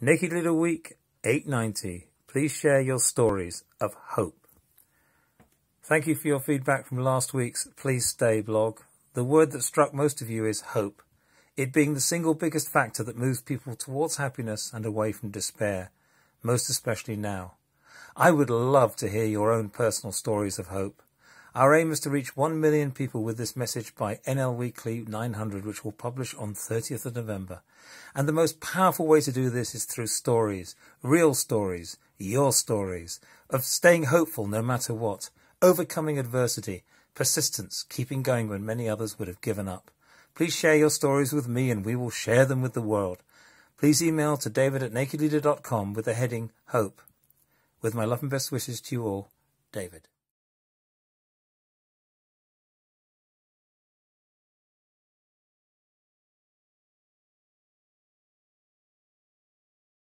Naked Leader Week 890. Please share your stories of hope. Thank you for your feedback from last week's Please Stay blog. The word that struck most of you is hope, it being the single biggest factor that moves people towards happiness and away from despair, most especially now. I would love to hear your own personal stories of hope. Our aim is to reach 1 million people with this message by NL Weekly 900, which will publish on 30th of November. And the most powerful way to do this is through stories, real stories, your stories, of staying hopeful no matter what, overcoming adversity, persistence, keeping going when many others would have given up. Please share your stories with me and we will share them with the world. Please email to david at nakedleader.com with the heading Hope. With my love and best wishes to you all, David.